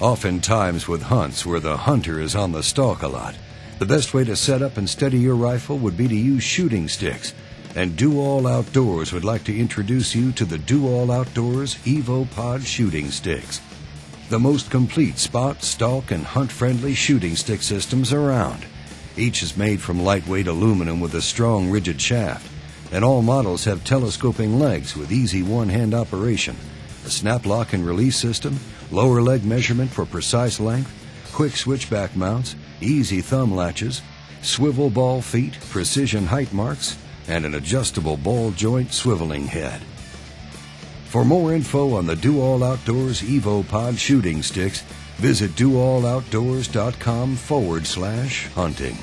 Oftentimes, with hunts where the hunter is on the stalk a lot, the best way to set up and steady your rifle would be to use shooting sticks. And Do All Outdoors would like to introduce you to the Do All Outdoors Evo Pod shooting sticks. The most complete spot, stalk, and hunt friendly shooting stick systems around. Each is made from lightweight aluminum with a strong, rigid shaft, and all models have telescoping legs with easy one hand operation, a snap lock and release system, lower leg measurement for precise length, quick switchback mounts, easy thumb latches, swivel ball feet, precision height marks, and an adjustable ball joint swiveling head. For more info on the Do All Outdoors Evo Pod shooting sticks, visit doalloutdoors.com forward slash hunting.